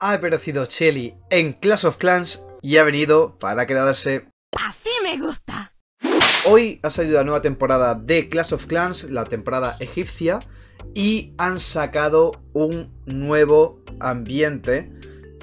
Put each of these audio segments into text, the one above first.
Ha aparecido Shelly en Clash of Clans y ha venido para quedarse. Así me gusta. Hoy ha salido la nueva temporada de Clash of Clans, la temporada egipcia, y han sacado un nuevo ambiente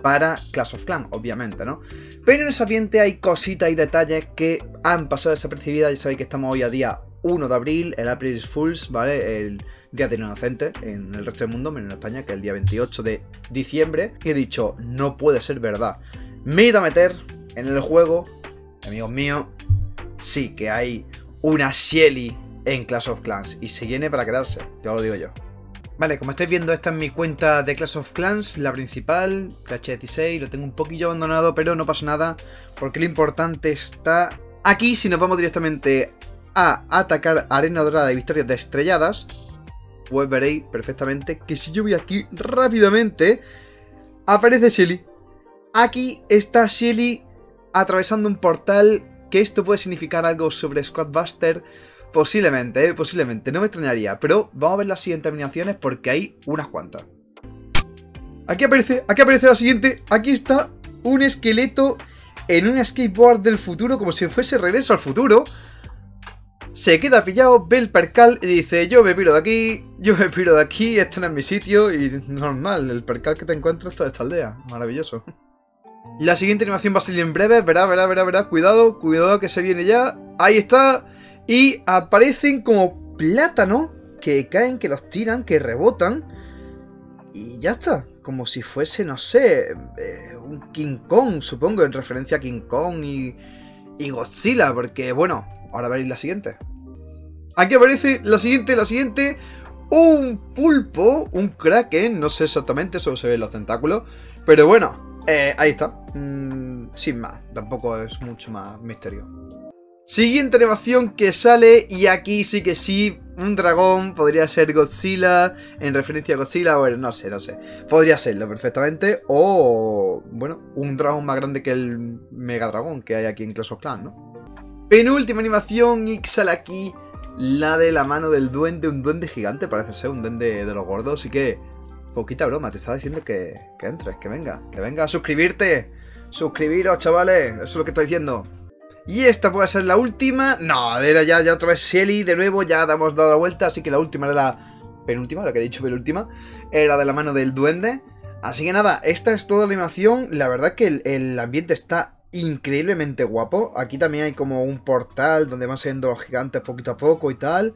para Clash of Clans, obviamente, ¿no? Pero en ese ambiente hay cositas y detalles que han pasado desapercibidas. Ya sabéis que estamos hoy a día 1 de abril, el April Fools, ¿vale? El Día del Inocente en el resto del mundo, menos en España, que es el día 28 de diciembre. Y he dicho, no puede ser verdad. Me he ido a meter en el juego, amigos míos, sí que hay una Shelly en Clash of Clans. Y se viene para quedarse, ya lo digo yo. Vale, como estáis viendo, esta es mi cuenta de Clash of Clans, la principal, KH16, lo tengo un poquillo abandonado, pero no pasa nada, porque lo importante está aquí, si nos vamos directamente a atacar Arena Dorada y Victorias de Estrelladas, pues veréis perfectamente que si yo voy aquí rápidamente, aparece Shelly. Aquí está Shelly atravesando un portal, que esto puede significar algo sobre Squadbuster, Posiblemente, eh, posiblemente, no me extrañaría. Pero vamos a ver las siguientes animaciones porque hay unas cuantas. Aquí aparece, aquí aparece la siguiente. Aquí está un esqueleto en un skateboard del futuro, como si fuese regreso al futuro. Se queda pillado, ve el percal y dice, yo me piro de aquí, yo me piro de aquí, esto no es mi sitio. Y normal, el percal que te encuentras toda esta aldea. Maravilloso. La siguiente animación va a salir en breve, verá, verá, verá, verá. Cuidado, cuidado que se viene ya. Ahí está. Y aparecen como plátano que caen, que los tiran, que rebotan. Y ya está. Como si fuese, no sé, eh, un King Kong, supongo, en referencia a King Kong y, y Godzilla. Porque, bueno, ahora veréis la siguiente. Aquí aparece la siguiente, la siguiente. Un pulpo, un kraken, no sé exactamente, solo se ven los tentáculos. Pero bueno, eh, ahí está. Mm, sin más, tampoco es mucho más misterio. Siguiente animación que sale y aquí sí que sí, un dragón, podría ser Godzilla, en referencia a Godzilla, bueno, no sé, no sé. Podría serlo perfectamente, o, bueno, un dragón más grande que el Mega Dragón que hay aquí en Clash of Clans, ¿no? Penúltima animación sale aquí la de la mano del duende, un duende gigante, parece ser un duende de los gordos, así que, poquita broma, te estaba diciendo que, que entres, que venga, que venga a suscribirte. Suscribiros, chavales, eso es lo que estoy diciendo. Y esta puede ser la última. No, era ya, ya otra vez Shelly. De nuevo, ya hemos dado la vuelta. Así que la última era la penúltima, lo que he dicho penúltima. Era de la mano del duende. Así que nada, esta es toda la animación. La verdad que el, ambiente está increíblemente guapo. Aquí también hay como un portal donde van siendo los gigantes poquito a poco y tal.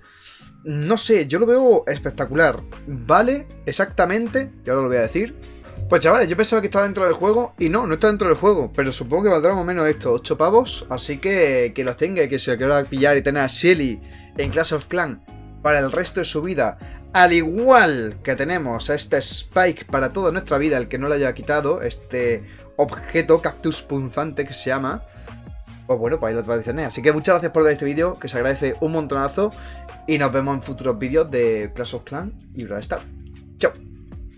No sé, yo lo veo espectacular. Vale, exactamente, y ahora lo voy a decir, pues chavales, yo pensaba que estaba dentro del juego y no, no está dentro del juego, pero supongo que valdrá más o menos esto, 8 pavos, así que que los tenga que se lo quiera pillar y tener a Shelly en Clash of Clan para el resto de su vida, al igual que tenemos a este Spike para toda nuestra vida, el que no le haya quitado, este objeto cactus punzante que se llama, pues bueno, pues ahí lo tradiciones. Así que muchas gracias por ver este vídeo, que se agradece un montonazo y nos vemos en futuros vídeos de Clash of Clan y Brawl Stars. Chao.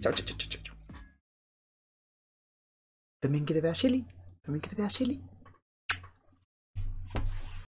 Chao, chao, chao, chao. ¿También quiere ver a Shelly? ¿También quiere ver a Shelly?